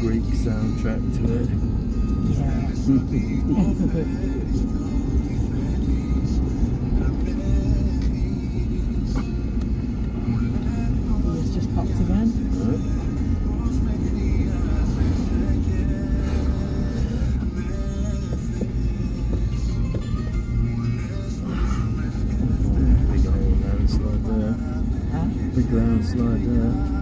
Greek soundtrack to it. It's just popped again. Big round slide there. Huh? Big landslide there.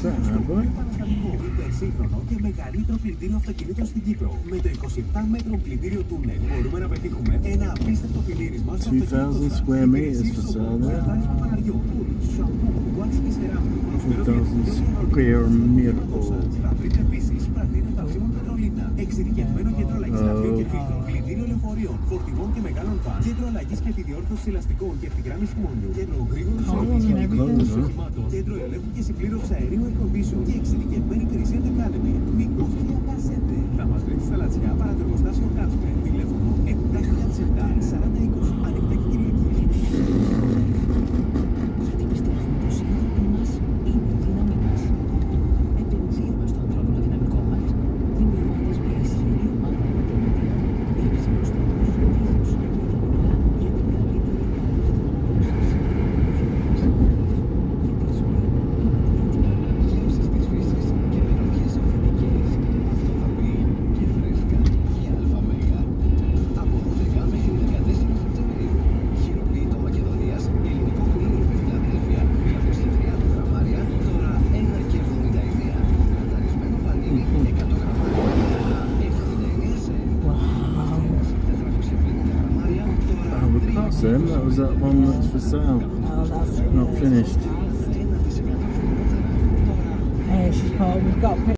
Κοίταξε να δω. Και μεγαλύτερο πλυντήριο αυτοκινήτων στην Κύπρο. Με το 27 μέτρο πλυντήριο τούνελ μπορούμε να πετύχουμε ένα απίστευτο φιλίρισμα στο αυτοκίνητο. λεωφορείων, φορτηγών και μεγάλων φαν, κέντρο αλλαγής και επιδιόρθωσης ελαστικών και επιγράμμιση χμονιού, κέντρο γρήγορη συνεργασία των οχημάτων, κέντρο ελέγχου και συμπλήρωση αερίου εκπομπήσεων και εξειδικευμένη υπηρεσία δεκάλεπη. Μήκο και απάσετε. Θα μα βρει στα λατσιά παρατηρωστά Sim, that was that one that's for sale. Oh, that's Not finished. Hey, she's called. We've got.